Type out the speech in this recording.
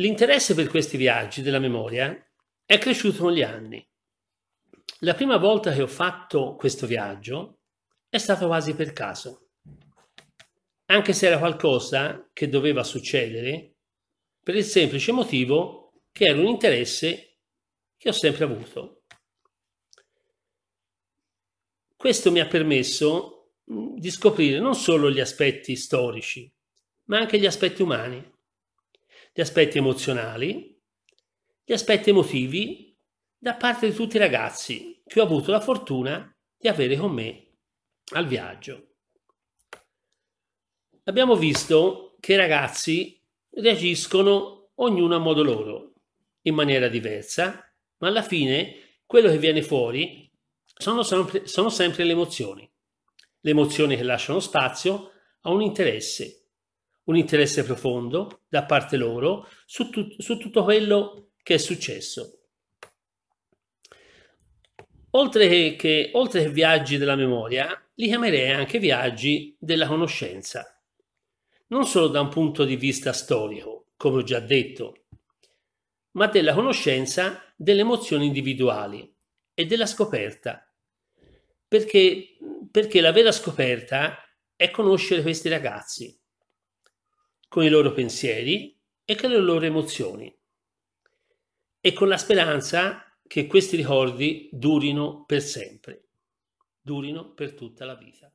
L'interesse per questi viaggi della memoria è cresciuto con gli anni. La prima volta che ho fatto questo viaggio è stato quasi per caso, anche se era qualcosa che doveva succedere per il semplice motivo che era un interesse che ho sempre avuto. Questo mi ha permesso di scoprire non solo gli aspetti storici, ma anche gli aspetti umani, gli aspetti emozionali, gli aspetti emotivi da parte di tutti i ragazzi che ho avuto la fortuna di avere con me al viaggio. Abbiamo visto che i ragazzi reagiscono ognuno a modo loro, in maniera diversa, ma alla fine quello che viene fuori sono sempre, sono sempre le emozioni. Le emozioni che lasciano spazio a un interesse, un interesse profondo da parte loro su, tu, su tutto quello che è successo. Oltre che, che, oltre che viaggi della memoria, li chiamerei anche viaggi della conoscenza. Non solo da un punto di vista storico, come ho già detto, ma della conoscenza delle emozioni individuali e della scoperta perché, perché la vera scoperta è conoscere questi ragazzi con i loro pensieri e con le loro emozioni e con la speranza che questi ricordi durino per sempre, durino per tutta la vita.